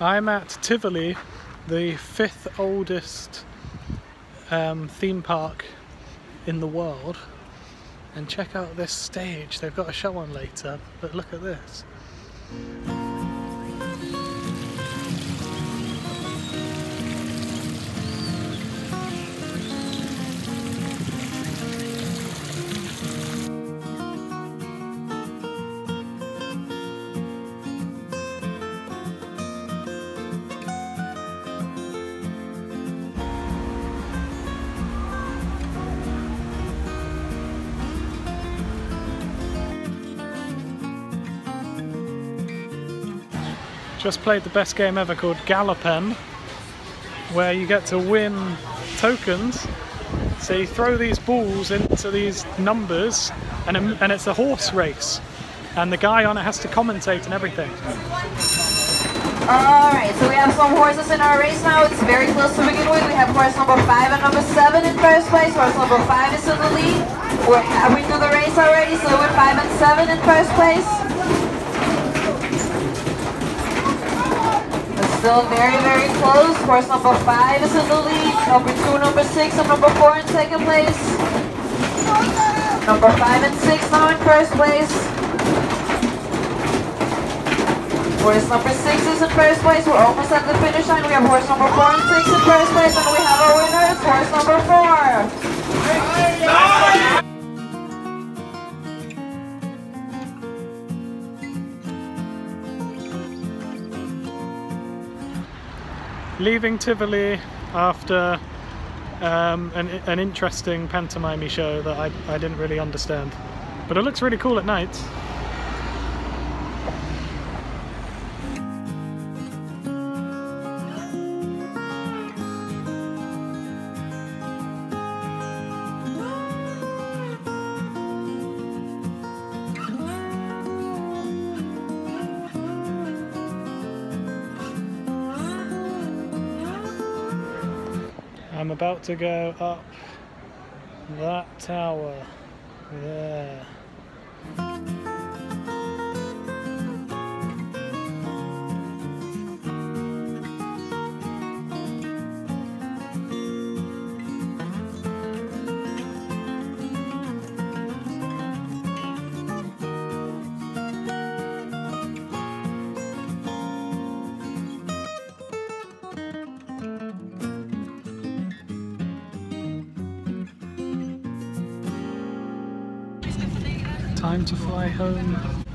I'm at Tivoli, the fifth oldest um, theme park in the world. And check out this stage, they've got a show on later, but look at this. Just played the best game ever called Galopen, where you get to win tokens. So you throw these balls into these numbers, and, and it's a horse race. And the guy on it has to commentate and everything. Alright, so we have some horses in our race now. It's very close to begin with. We have horse number 5 and number 7 in first place. Horse number 5 is in the lead. We're halfway through the race already, so we're 5 and 7 in first place. Still very, very close. Horse number five is in the lead. Number two, number six, and number four in second place. Number five and six now in first place. Horse number six is in first place. We're almost at the finish line. We have horse number four and six in first place, and we have our winners, horse number four. Leaving Tivoli after um, an, an, interesting pantomime show that I, I didn't really understand. But it looks really cool at night. I'm about to go up that tower there. Time to fly home.